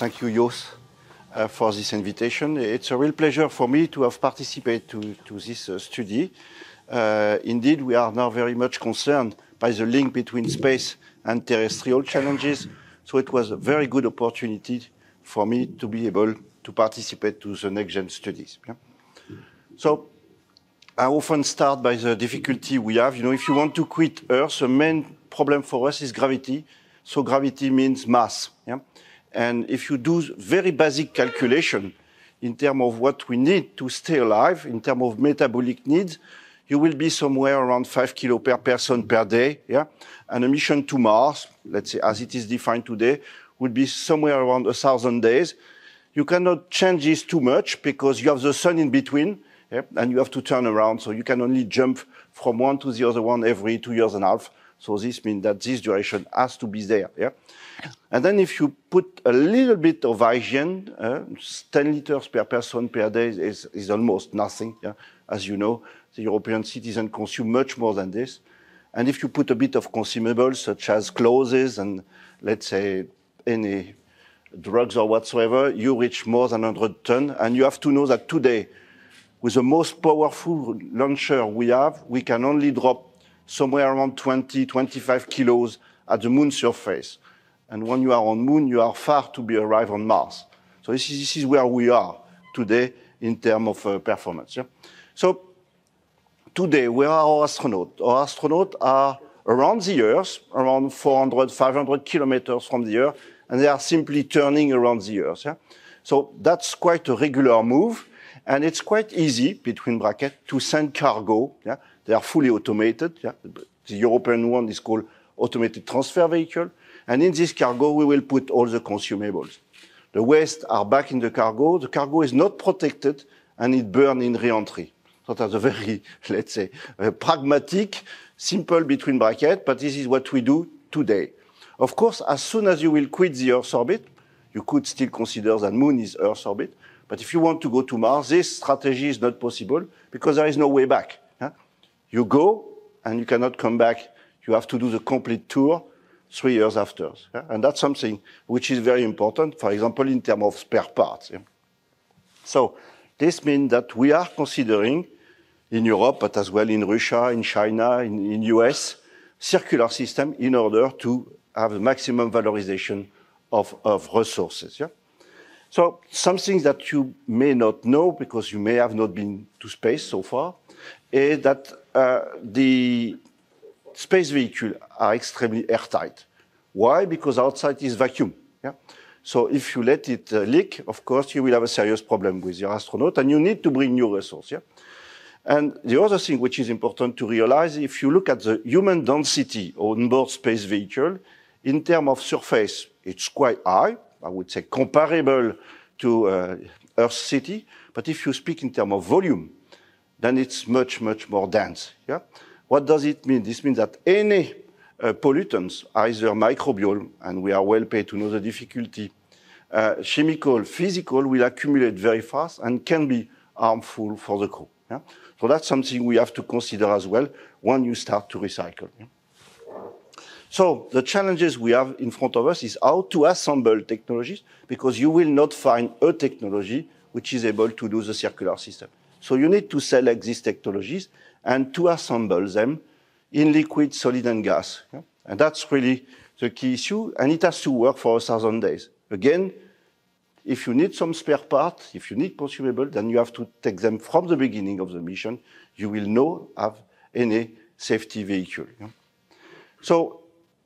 thank you, Jos, uh, for this invitation. It's a real pleasure for me to have participated to, to this uh, study. Uh, indeed, we are now very much concerned by the link between space and terrestrial challenges. So it was a very good opportunity for me to be able to participate to the next-gen studies. Yeah? So I often start by the difficulty we have. You know, if you want to quit Earth, the main problem for us is gravity. So gravity means mass. Yeah? And if you do very basic calculation in terms of what we need to stay alive, in terms of metabolic needs, you will be somewhere around five kilo per person per day. Yeah? And a mission to Mars, let's say as it is defined today, would be somewhere around a thousand days. You cannot change this too much because you have the sun in between, yeah? and you have to turn around. So you can only jump from one to the other one every two years and a half. So this means that this duration has to be there. Yeah? And then if you put a little bit of hygiene, uh, 10 liters per person per day is, is almost nothing. Yeah? As you know, the European citizen consume much more than this. And if you put a bit of consumables, such as clothes and, let's say, any drugs or whatsoever, you reach more than 100 tons. And you have to know that today, with the most powerful launcher we have, we can only drop somewhere around 20, 25 kilos at the moon surface. And when you are on moon, you are far to be arrived on Mars. So this is, this is where we are today in terms of uh, performance. Yeah? So today, where are our astronauts? Our astronauts are around the Earth, around 400, 500 kilometers from the Earth, and they are simply turning around the Earth. Yeah? So that's quite a regular move, and it's quite easy, between brackets, to send cargo. Yeah? They are fully automated. Yeah? The European one is called automated transfer vehicle. And in this cargo, we will put all the consumables. The waste are back in the cargo. The cargo is not protected, and it burns in re-entry. So that's a very, let's say, pragmatic, simple between brackets, but this is what we do today. Of course, as soon as you will quit the Earth's orbit, you could still consider that Moon is Earth's orbit, but if you want to go to Mars, this strategy is not possible because there is no way back. You go, and you cannot come back. You have to do the complete tour three years after. And that's something which is very important, for example, in terms of spare parts. Yeah? So this means that we are considering in Europe, but as well in Russia, in China, in, in US, circular system in order to have the maximum valorization of, of resources. Yeah? So something that you may not know because you may have not been to space so far is that uh, the space vehicles are extremely airtight. Why? Because outside is vacuum. Yeah? So if you let it uh, leak, of course, you will have a serious problem with your astronaut, and you need to bring new resources. Yeah? And the other thing which is important to realize, if you look at the human density on board space vehicle, in terms of surface, it's quite high. I would say comparable to uh, Earth city. But if you speak in terms of volume, then it's much, much more dense. Yeah? What does it mean? This means that any uh, pollutants, either microbial, and we are well paid to know the difficulty, uh, chemical, physical, will accumulate very fast and can be harmful for the crew. Yeah? So that's something we have to consider as well when you start to recycle. Yeah? So the challenges we have in front of us is how to assemble technologies, because you will not find a technology which is able to do the circular system. So you need to select these technologies and to assemble them in liquid, solid, and gas. And that's really the key issue, and it has to work for a thousand days. Again, if you need some spare part, if you need consumable, then you have to take them from the beginning of the mission. You will not have any safety vehicle. So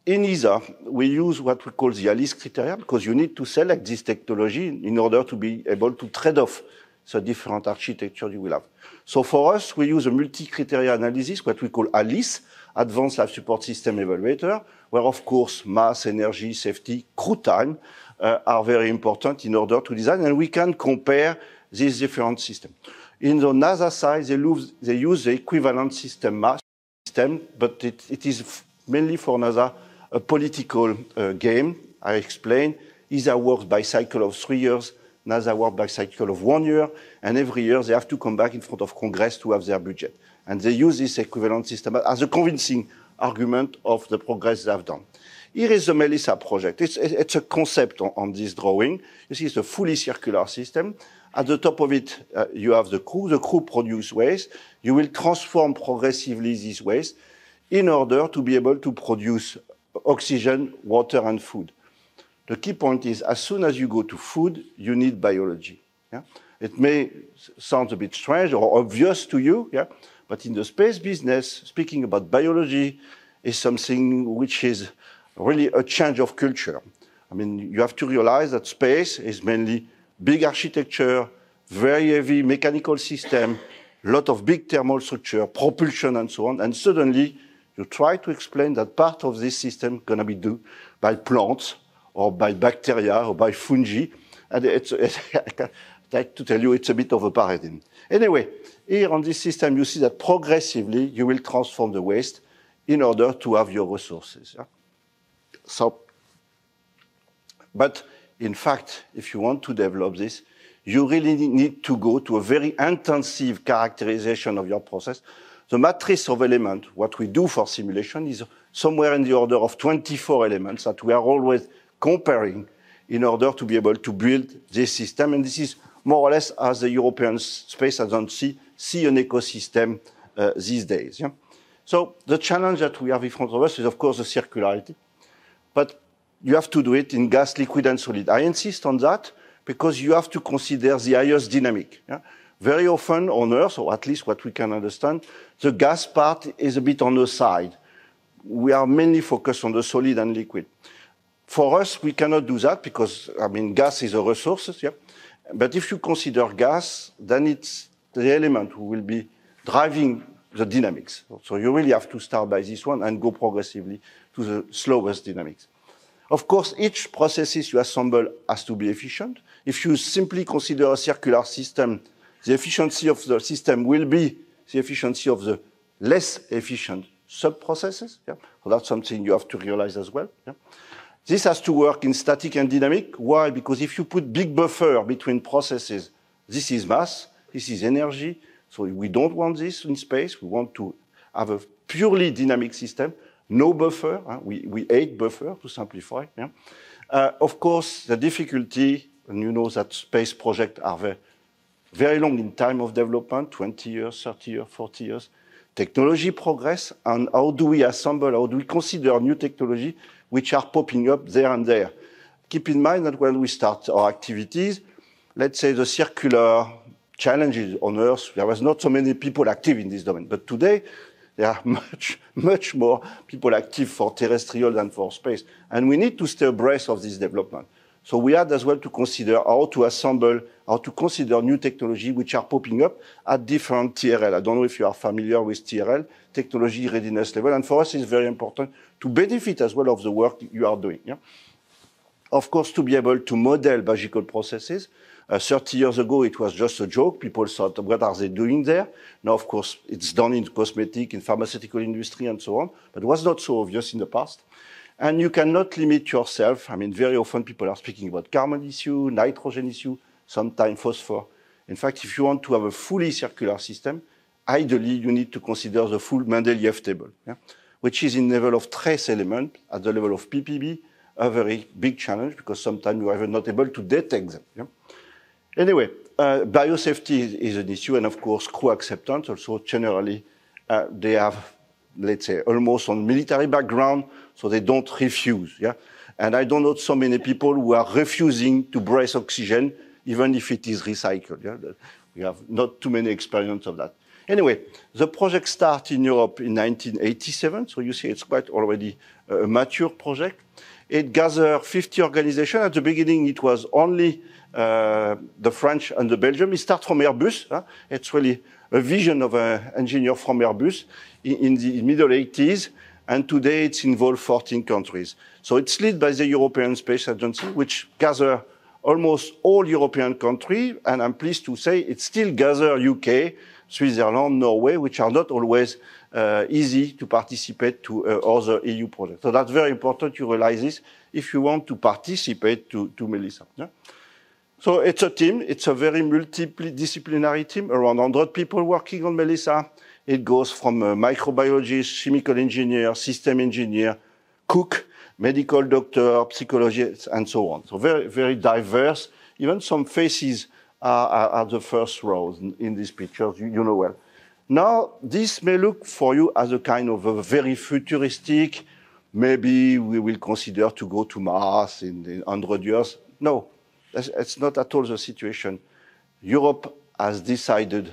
in ESA, we use what we call the ALiSSE criteria because you need to select this technology in order to be able to trade off the different architecture you will have. So for us, we use a multi-criteria analysis, what we call ALiSSE, Advanced Life Support System Evaluator, where of course mass, energy, safety, crew time uh, are very important in order to design, and we can compare these different systems. In the NASA side, they, lose, they use the equivalent system mass system, but it, it is mainly for NASA a political uh, game. I explained. ESA works by cycle of three years, NASA works by cycle of one year, and every year they have to come back in front of Congress to have their budget. And they use this equivalent system as a convincing argument of the progress they have done. Here is the Melissa project. It's, it's a concept on, on, this drawing. You see, it's a fully circular system. At the top of it, uh, you have the crew. The crew produce waste. You will transform progressively this waste in order to be able to produce oxygen, water, and food. The key point is, as soon as you go to food, you need biology. Yeah? It may sound a bit strange or obvious to you, yeah? but in the space business, speaking about biology is something which is really a change of culture. I mean, you have to realize that space is mainly big architecture, very heavy mechanical system, lot of big thermal structure, propulsion, and so on. And suddenly, you try to explain that part of this system is going to be done by plants or by bacteria or by fungi. And it's, I like to tell you, it's a bit of a paradigm. Anyway, here on this system, you see that progressively you will transform the waste in order to have your resources. Yeah? So, but in fact, if you want to develop this, you really need to go to a very intensive characterization of your process. The matrix of elements, what we do for simulation, is somewhere in the order of 24 elements that we are always comparing in order to be able to build this system. And this is more or less as the European Space Agency see an ecosystem uh, these days. Yeah? So the challenge that we have in front of us is, of course, the circularity. But you have to do it in gas, liquid, and solid. I insist on that because you have to consider the highest dynamic. Yeah? Very often on Earth, or at least what we can understand, the gas part is a bit on the side. We are mainly focused on the solid and liquid. For us, we cannot do that because, I mean, gas is a resource, yeah? But if you consider gas, then it's the element who will be driving the dynamics. So you really have to start by this one and go progressively to the slowest dynamics. Of course, each processes you assemble has to be efficient. If you simply consider a circular system, the efficiency of the system will be the efficiency of the less efficient sub-processes. Yeah? So that's something you have to realize as well. Yeah? This has to work in static and dynamic. Why? Because if you put big buffer between processes, this is mass, this is energy. So we don't want this in space. We want to have a purely dynamic system, no buffer. Huh? We, we hate buffer to simplify. Yeah? Uh, of course, the difficulty, and you know that space projects are very, very long in time of development, 20 years, 30 years, 40 years. Technology progress, and how do we assemble, how do we consider new technology which are popping up there and there. Keep in mind that when we start our activities, let's say the circular challenges on Earth, there was not so many people active in this domain. But today, there are much, much more people active for terrestrial than for space. And we need to stay abreast of this development. So we had as well to consider how to assemble, how to consider new technology which are popping up at different TRL. I don't know if you are familiar with TRL, technology readiness level. And for us, it's very important to benefit as well of the work you are doing. Yeah? Of course, to be able to model biological processes. Uh, 30 years ago, it was just a joke. People thought, what are they doing there? Now, of course, it's done in cosmetic, in pharmaceutical industry, and so on. But it was not so obvious in the past. And you cannot limit yourself. I mean, very often people are speaking about carbon issue, nitrogen issue, sometimes phosphor. In fact, if you want to have a fully circular system, ideally you need to consider the full Mendeleev table, yeah? which is in level of trace element at the level of ppb, a very big challenge because sometimes you are not able to detect them. Yeah? Anyway, uh, biosafety is, is, an issue, and of course, crew acceptance also generally uh, they have, let's say, almost on military background, so they don't refuse. Yeah, and I don't know so many people who are refusing to breathe oxygen, even if it is recycled. Yeah, we have not too many experience of that. Anyway, the project started in Europe in 1987, so you see it's quite already a mature project. It gathered 50 organizations. At the beginning, it was only uh, the French and the Belgium. It starts from Airbus. Huh? It's really a vision of an engineer from Airbus in, in the middle 80s, and today it's involved 14 countries. So it's led by the European Space Agency, which gathers almost all European countries, and I'm pleased to say it still gathers UK, Switzerland, Norway, which are not always uh, easy to participate to uh, other EU projects. So that's very important to realize this if you want to participate to, to Melissa. Yeah? So it's a team. It's a very multidisciplinary team, around 100 people working on Melissa. It goes from a microbiologist, chemical engineer, system engineer, cook, medical doctor, psychologists, and so on. So very, very diverse. Even some faces are, are, are the first rows in, in these pictures, you, you, know well. Now, this may look for you as a kind of a very futuristic, maybe we will consider to go to Mars in, in 100 years. No, it's not at all the situation. Europe has decided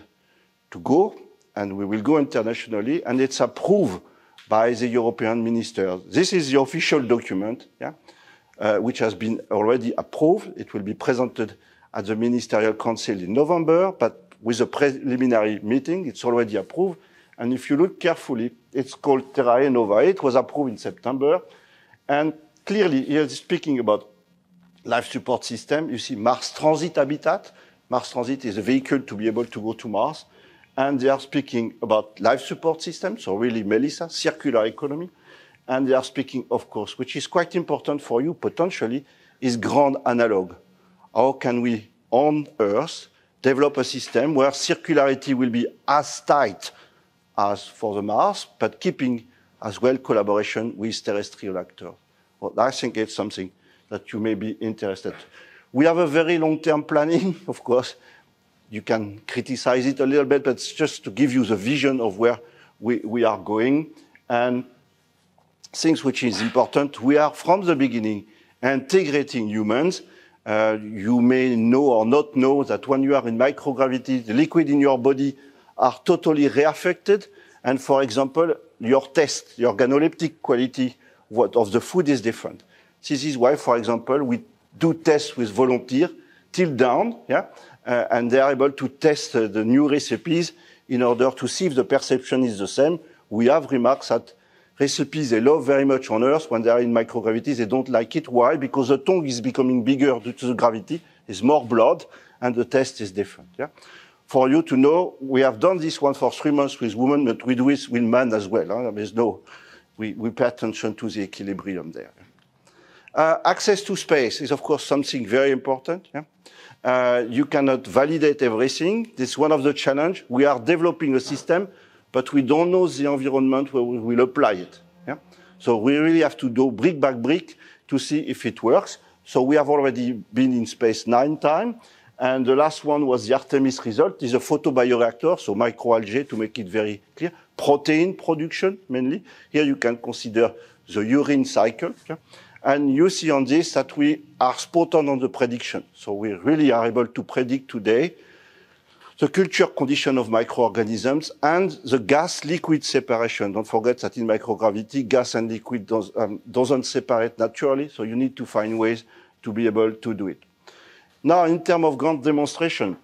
to go, and we will go internationally, and it's approved by the European ministers. This is the official document, yeah, uh, which has been already approved. It will be presented at the Ministerial Council in November, but with a preliminary meeting, it's already approved. And if you look carefully, it's called Terrae Nova. It was approved in September. And clearly, here is speaking about life support system. You see Mars Transit Habitat. Mars Transit is a vehicle to be able to go to Mars. And they are speaking about life support system, so really Melissa, circular economy. And they are speaking, of course, which is quite important for you potentially, is ground analog. How can we, on Earth, develop a system where circularity will be as tight as for the Mars, but keeping as well collaboration with terrestrial actors. Well, I think it's something that you may be interested. We have a very long-term planning, of course. You can criticize it a little bit, but it's just to give you the vision of where we, we are going. And things which is important, we are from the beginning integrating humans. Uh, you may know or not know that when you are in microgravity, the liquid in your body are totally reaffected. And for example, your test, your organoleptic quality what, of the food is different. This is why, for example, we do tests with volunteers till down, yeah, uh, and they are able to test uh, the new recipes in order to see if the perception is the same. We have remarks that recipes they love very much on Earth when they are in microgravity, they don't like it. Why? Because the tongue is becoming bigger due to the gravity, there's more blood, and the test is different. Yeah? For you to know, we have done this one for three months with women, but we do it with men as well. Huh? There's no, we, we pay attention to the equilibrium there. Uh, access to space is, of course, something very important. Yeah? Uh, you cannot validate everything. This is one of the challenge. We are developing a system, but we don't know the environment where we will apply it. Yeah? So we really have to do brick by brick to see if it works. So we have already been in space nine times. And the last one was the Artemis result. It's a photobioreactor, so microalgae to make it very clear. Protein production, mainly. Here you can consider the urine cycle. Yeah? And you see on this that we are spot on on the prediction. So we really are able to predict today the culture condition of microorganisms and the gas-liquid separation. Don't forget that in microgravity, gas and liquid does, um, doesn't separate naturally, so you need to find ways to be able to do it. Now, in terms of ground demonstration,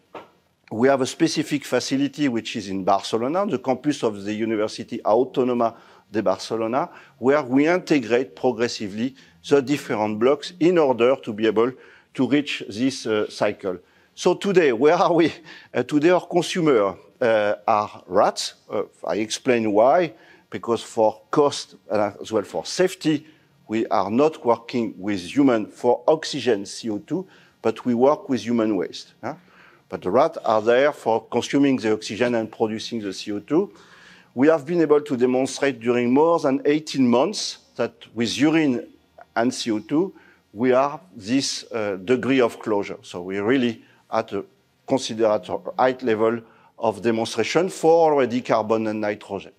we have a specific facility which is in Barcelona, the campus of the University Autónoma de Barcelona, where we integrate progressively the different blocks in order to be able to reach this uh, cycle. So today, where are we? Uh, today, our consumers uh, are rats. Uh, I explain why. Because for cost and as well for safety, we are not working with human for oxygen CO2, but we work with human waste. Huh? But the rats are there for consuming the oxygen and producing the CO2. We have been able to demonstrate during more than 18 months that with urine and CO2, we are this uh, degree of closure. So we really at a consider at a high level of demonstration for already carbon and nitrogen.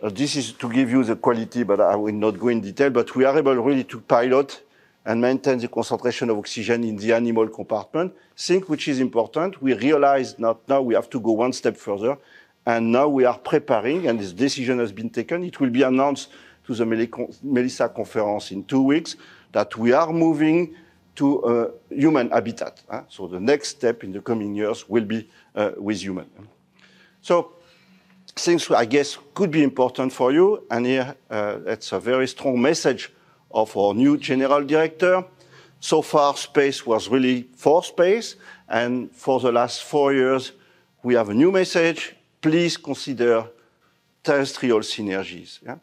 Uh, this is to give you the quality, but I will not go in detail, but we are able really to pilot and maintain the concentration of oxygen in the animal compartment. Thing which is important, we realize that now we have to go one step further, and now we are preparing, and this decision has been taken. It will be announced to the Melissa conference in two weeks that we are moving to human habitat. So the next step in the coming years will be uh, with human. So things I guess could be important for you, and here uh, it's a very strong message of our new general director. So far, space was really for space, and for the last four years, we have a new message. Please consider terrestrial synergies. Yeah?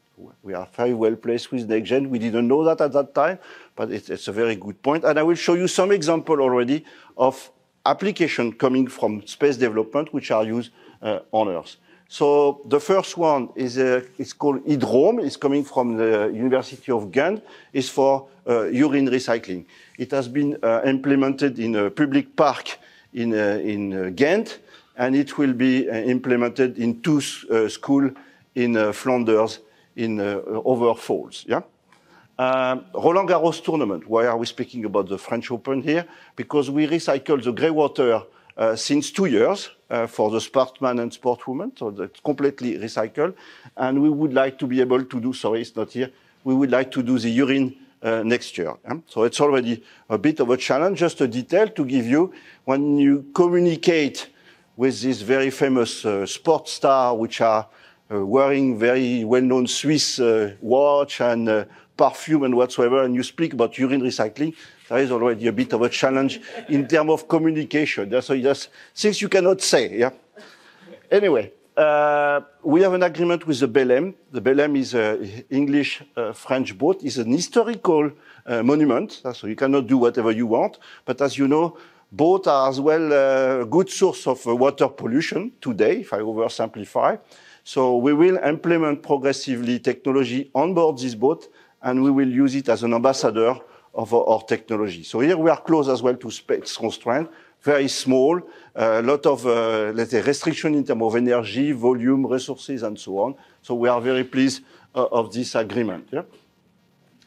We are very well placed with NextGen. We didn't know that at that time, but it's, a very good point. And I will show you some example already of application coming from space development which are used uh, on Earth. So the first one is uh, it's called Hydrome. It's coming from the University of Ghent. It's for uh, urine recycling. It has been uh, implemented in a public park in, uh, in uh, Ghent, and it will be uh, implemented in two schools in Flanders in over falls. Yeah. Um, Roland Garros tournament. Why are we speaking about the French Open here? Because we recycle the grey water uh, since two years uh, for the sportsman and sportswoman, so that's completely recycled. And we would like to be able to do, sorry, it's not here, we would like to do the urine uh, next year. Yeah? So it's already a bit of a challenge, just a detail to give you. When you communicate with this very famous uh, sports star, which are uh, wearing very well-known Swiss uh, watch and uh, perfume and whatsoever, and you speak about urine recycling, there is already a bit of a challenge in terms of communication. That's, that's things you cannot say. Yeah. Anyway, uh, we have an agreement with the Belém. The Belém is an English-French uh, boat. It's an historical monument, so you cannot do whatever you want. But as you know, boats are as well a good source of uh, water pollution today, if I oversimplify. So we will implement progressively technology on board this boat, and we will use it as an ambassador of our, technology. So here we are close as well to space constraint very small, a lot of, uh, let's say, restriction in terms of energy, volume, resources, and so on. So we are very pleased uh, of this agreement. Yeah?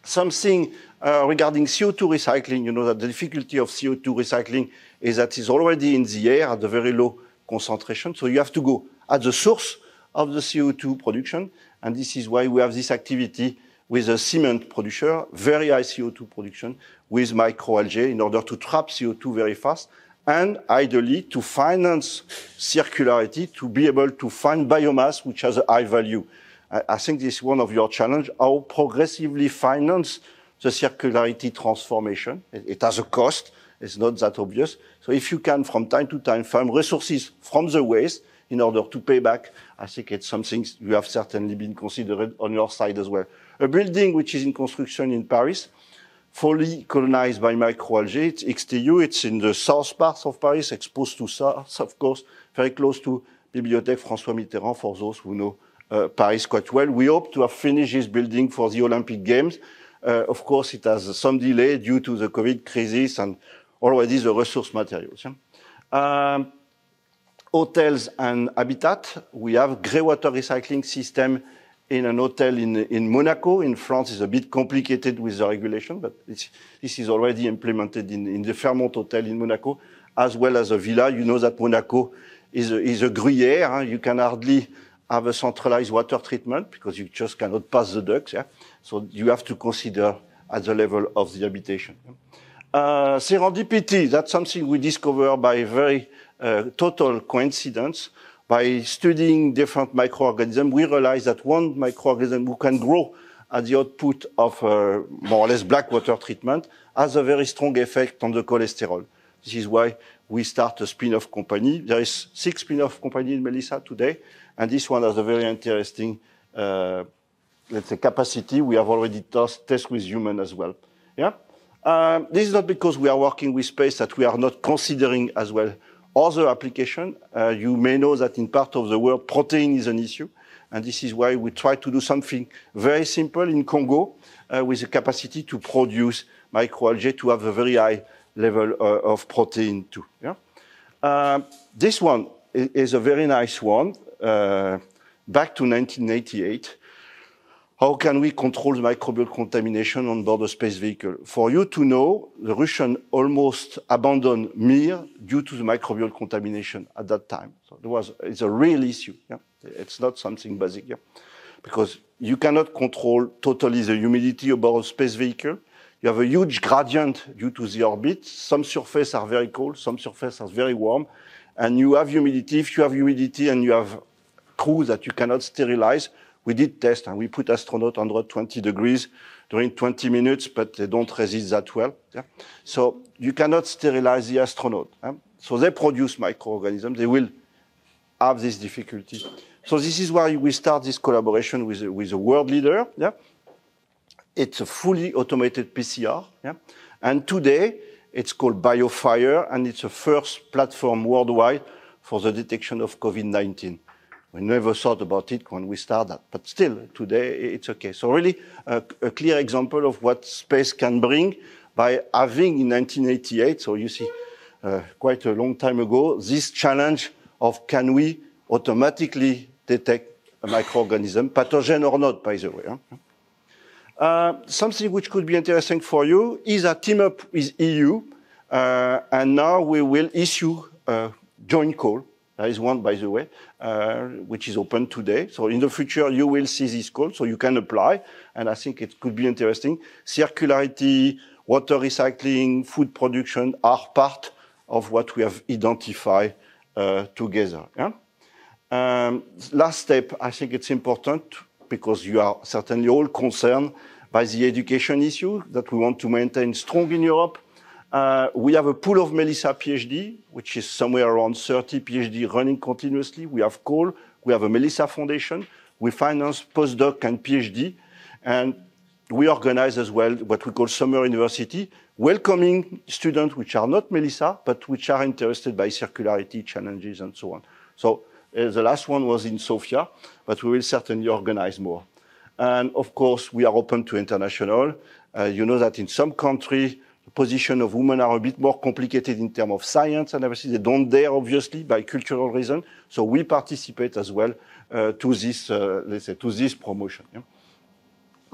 Something uh, regarding CO2 recycling, you know that the difficulty of CO2 recycling is that it's already in the air at a very low concentration. So you have to go at the source of the CO2 production. And this is why we have this activity with a cement producer, very high CO2 production with microalgae in order to trap CO2 very fast and ideally to finance circularity, to be able to find biomass which has a high value. I, think this is one of your challenges, how progressively finance the circularity transformation. It, it, has a cost, it's not that obvious. So if you can from time to time find resources from the waste in order to pay back, I think it's something you have certainly been considered on your side as well. A building which is in construction in Paris, fully colonized by microalgae. It's XTU. It's in the south part of Paris, exposed to south, of course, very close to Bibliothèque François Mitterrand, for those who know Paris quite well. We hope to have finished this building for the Olympic Games. Uh, of course, it has some delay due to the COVID crisis and already the resource materials. Yeah? Um, hotels and habitat, we have grey water recycling system in an hotel in, in Monaco. In France, it's a bit complicated with the regulation, but this is already implemented in, in, the Fairmont Hotel in Monaco, as well as a villa. You know that Monaco is a, is a gruyere. Hein? You can hardly have a centralized water treatment because you just cannot pass the ducts. Yeah? So you have to consider at the level of the habitation. Uh, serendipity, that's something we discover by very uh, total coincidence by studying different microorganisms, we realized that one microorganism who can grow at the output of uh, more or less black water treatment has a very strong effect on the cholesterol. This is why we start a spin-off company. There is six spin-off companies in Melissa today, and this one has a very interesting, uh, let's say, capacity. We have already tested with human as well. Yeah. Um, this is not because we are working with space that we are not considering as well other application, uh, you may know that in part of the world, protein is an issue. And this is why we try to do something very simple in Congo uh, with the capacity to produce microalgae to have a very high level uh, of protein too. Yeah? Uh, this one is a very nice one, uh, back to 1988. How can we control the microbial contamination on board a space vehicle? For you to know, the Russian almost abandoned Mir due to the microbial contamination at that time. So it was, it's a real issue. Yeah? It's not something basic. Yeah? Because you cannot control totally the humidity aboard a space vehicle. You have a huge gradient due to the orbit. Some surfaces are very cold, some surfaces are very warm. And you have humidity. If you have humidity and you have crew that you cannot sterilize, we did test and we put astronaut 120 degrees during 20 minutes, but they don't resist that well. Yeah? So you cannot sterilize the astronaut. Yeah? So they produce microorganisms. They will have this difficulty. So this is why we start this collaboration with, with a world leader. Yeah? It's a fully automated PCR. Yeah? And today, it's called BioFire, and it's the first platform worldwide for the detection of COVID-19 We never thought about it when we started, but still, today it's okay. So really, a, a clear example of what space can bring by having in 1988, so you see, uh, quite a long time ago, this challenge of can we automatically detect a microorganism, pathogen or not, by the way. Huh? Uh, something which could be interesting for you is a team up with EU, uh, and now we will issue a joint call. There is one, by the way, uh, which is open today. So in the future, you will see this call, so you can apply, and I think it could be interesting. Circularity, water recycling, food production are part of what we have identified uh, together. Yeah? Um, last step, I think it's important because you are certainly all concerned by the education issue that we want to maintain strong in Europe. Uh, we have a pool of Melissa PhD, which is somewhere around 30 PhD running continuously. We have COAL, we have a Melissa Foundation, we finance postdoc and PhD, and we organize as well what we call summer university, welcoming students which are not Melissa, but which are interested by circularity challenges and so on. So the last one was in Sofia, but we will certainly organize more. And of course, we are open to international. Uh, you know that in some countries, the position of women are a bit more complicated in terms of science and everything. They don't dare, obviously, by cultural reason. So we participate as well uh, to this, uh, let's say, to this promotion. Yeah?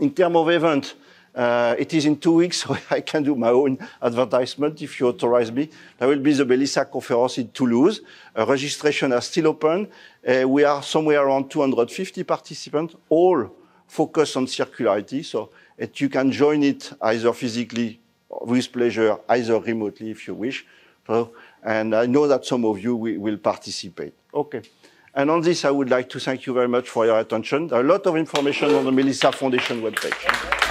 In terms of event, uh, it is in two weeks, so I can do my own advertisement if you authorize me. There will be the Melissa conference in Toulouse. Uh, registration is still open. Uh, we are somewhere around 250 participants, all focused on circularity. So that you can join it either physically with pleasure, either remotely if you wish. So, and I know that some of you will, will participate. Okay. And on this, I would like to thank you very much for your attention. There are a lot of information on the Melissa Foundation webpage.